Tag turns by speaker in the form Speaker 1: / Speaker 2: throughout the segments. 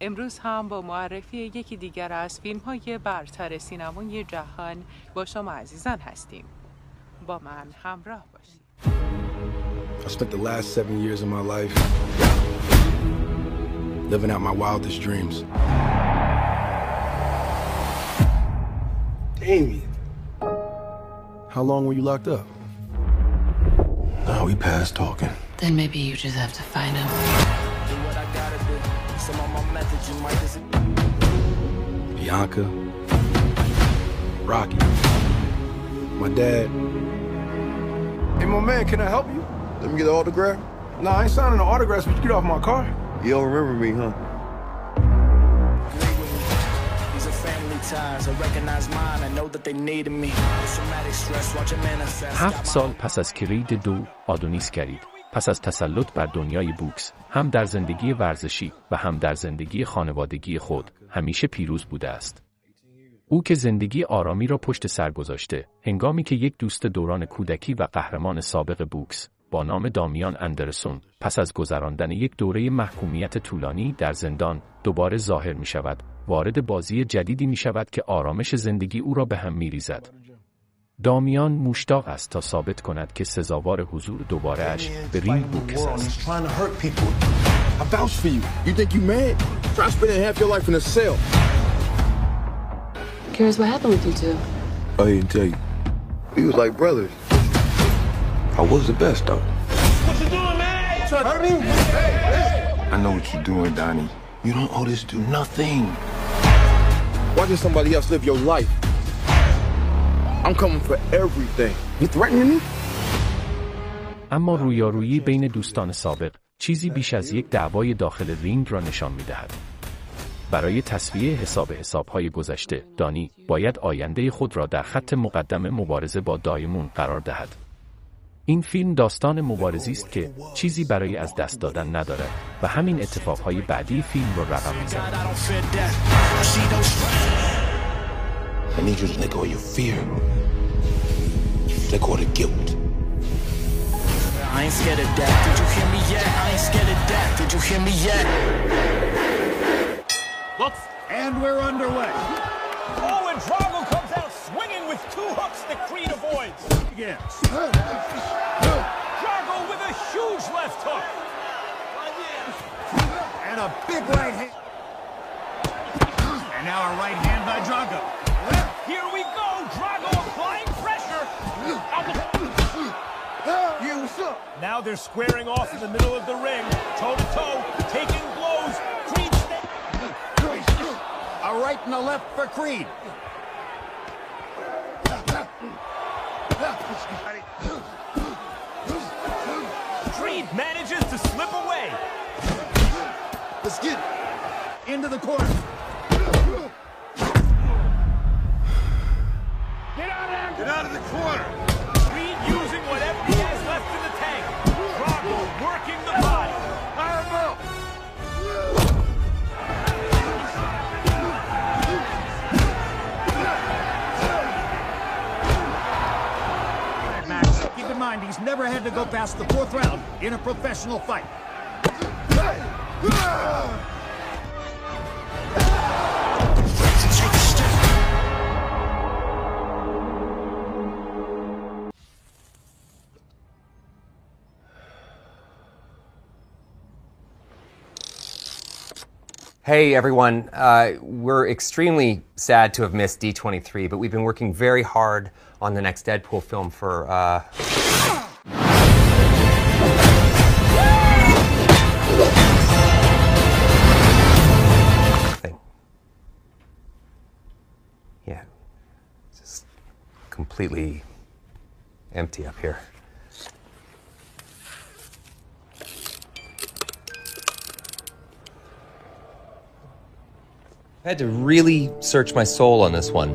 Speaker 1: امروز هم با معرفی یکی دیگر از فیلم های برتر سینمای جهان با شما عزیزان هستیم با من همراه باشید
Speaker 2: I spent the last seven years of my life living out my wildest dreams. Damien. How long were you locked up?
Speaker 3: Now we past talking.
Speaker 4: Then maybe you just have to find him.
Speaker 2: Bianca. Rocky. My dad. Hey, my man, can I help you?
Speaker 3: Let me get an autograph.
Speaker 2: Nah, I ain't signing no autographs, but you get off my car.
Speaker 3: You don't remember me, huh?
Speaker 5: These are family ties. I recognize mine. I know that they needed me. Traumatic stress, watch it manifest.
Speaker 6: هفت سال پس از کرید دو آدونیس کرید پس از تسلط بر دنیای بوکس هم در زندگی ورزشی و هم در زندگی خانوادگی خود همیشه پیروز بوده است او که زندگی آرامی را پشت سر گذاشته هنگامی که یک دوست دوران کودکی و قهرمان سابق بوکس با نام دامیان اندرسون پس از گذراندن یک دوره محکومیت طولانی در زندان دوباره ظاهر می شود وارد بازی جدیدی می شود که آرامش زندگی او را به هم می ریزد. دامیان مشتاق است تا ثابت کند که سزاوار حضور دوباره اش به رینگ بوکس است.
Speaker 3: trying to hurt people.
Speaker 2: I vouch for you. You think you mad? Try spending half your life in a cell.
Speaker 4: Curious what happened with you two?
Speaker 3: I didn't tell you. We was like brothers. I was the best, though. I know what you're doing, Donnie. You don't owe this dude nothing.
Speaker 2: Watching somebody else live your life. I'm coming for everything. You threatening me?
Speaker 6: اما رویارویی بین دوستان سابق چیزی بیش از یک دعوای داخل رینگ را نشان می دهد. برای تصفیه حساب حسابهای گذشته، دانی باید آینده خود را در خط مقدم مبارزه با دایمون قرار دهد. این فیلم داستان مبارزی است که چیزی برای از دست دادن ندارد و همین اتفاقهای بعدی فیلم را رقم می‌زند.
Speaker 5: I don't fear death. She don't
Speaker 3: I need you to let go of your fear. Let go of the guilt.
Speaker 5: I ain't scared of death. Did you hear me yet? I ain't scared of death. Did you hear me yet?
Speaker 7: And we're underway.
Speaker 8: Oh, and Drago comes out swinging with two hooks that Creed avoids.
Speaker 7: Begins.
Speaker 8: Drago with a huge left hook.
Speaker 7: And a big right hand. And now a right hand by Drago.
Speaker 8: Here we go. Drago applying pressure. Now they're squaring off in the middle of the ring, toe to toe, taking blows. Creed.
Speaker 7: A right and a left for Creed.
Speaker 8: Creed manages to slip away.
Speaker 7: Let's get into the corner.
Speaker 8: Get out of there. Get out of the corner. Creed using whatever he has left in the tank. Drago working the body. Fire him up.
Speaker 7: Max, keep in mind he's never had to go past the fourth round in a professional fight.
Speaker 9: Hey everyone, uh, we're extremely sad to have missed D23, but we've been working very hard on the next Deadpool film for. Uh... Yeah, just completely empty up here. I had to really search my soul on this one.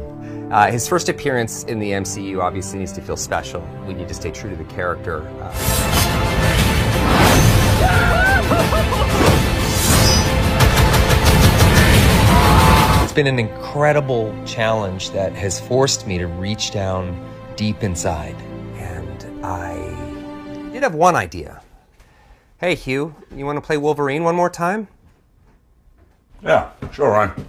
Speaker 9: Uh, his first appearance in the MCU obviously needs to feel special. We need to stay true to the character. Uh, it's been an incredible challenge that has forced me to reach down deep inside. And I did have one idea. Hey, Hugh, you want to play Wolverine one more time?
Speaker 3: Yeah, sure, Ryan.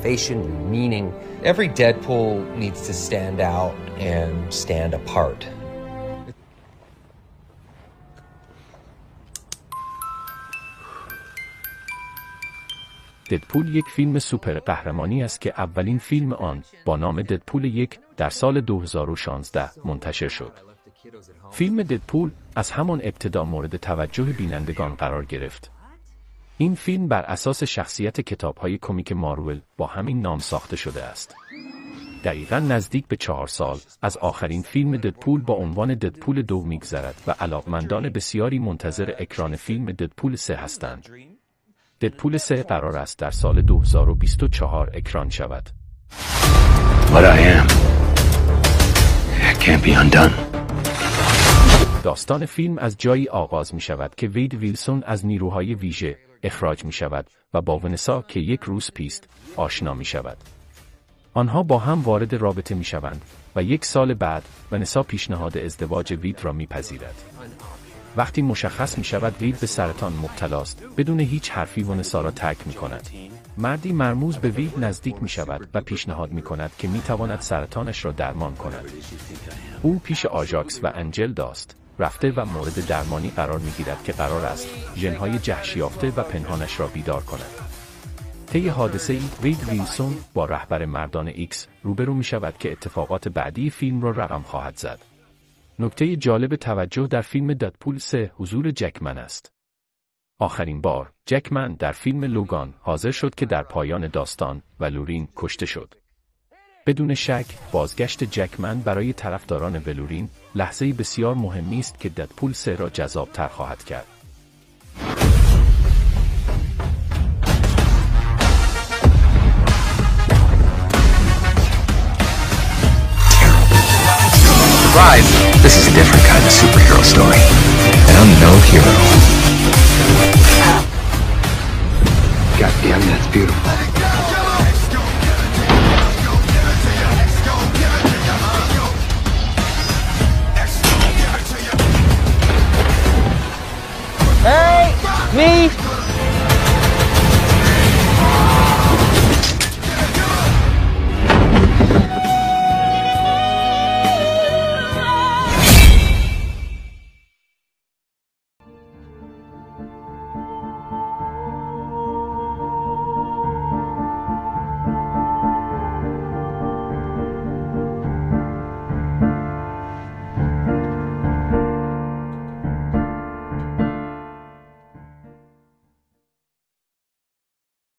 Speaker 9: Motivation, meaning. Every Deadpool needs to stand out and stand apart.
Speaker 6: ددپول یک فیلم سوپر قهرمانی است که اولین فیلم آن با نام ددپول یک در سال 2016 منتشر شد. فیلم ددپول از همان ابتدا مورد توجه بینندگان قرار گرفت. این فیلم بر اساس شخصیت کتاب های کمیک مارول با همین نام ساخته شده است. دقیقا نزدیک به چهار سال از آخرین فیلم ددپول با عنوان ددپول دو میگذرد و علاقمندان بسیاری منتظر اکران فیلم ددپول سه هستند. ددپول سه قرار است در سال 2024 اکران شود.
Speaker 3: What I am can't be undone.
Speaker 6: داستان فیلم از جایی آغاز می شود که وید ویلسون از نیروهای ویژه اخراج می شود و با ونسا که یک روز پیست آشنا می شود. آنها با هم وارد رابطه می شوند و یک سال بعد ونسا پیشنهاد ازدواج وید را می پذیرد. وقتی مشخص می شود وید به سرطان مبتلاست بدون هیچ حرفی ونسا را ترک می کند. مردی مرموز به وید نزدیک می شود و پیشنهاد می کند که می تواند سرطانش را درمان کند. او پیش آژاکس و انجل داست رفته و مورد درمانی قرار می گیرد که قرار است ژنهای جهش یافته و پنهانش را بیدار کند. طی حادثه ای وید ویلسون با رهبر مردان ایکس روبرو می شود که اتفاقات بعدی فیلم را رقم خواهد زد. نکته جالب توجه در فیلم ددپول 3 حضور جکمن است. آخرین بار جکمن در فیلم لوگان حاضر شد که در پایان داستان و لورین کشته شد. بدون شک بازگشت جکمن برای طرفداران ولورین لحظه بسیار مهمی است که ددپول سه را جذابتر خواهد کرد
Speaker 3: This is a different kind of superhero story, and I'm no hero. Goddamn, that's beautiful. me.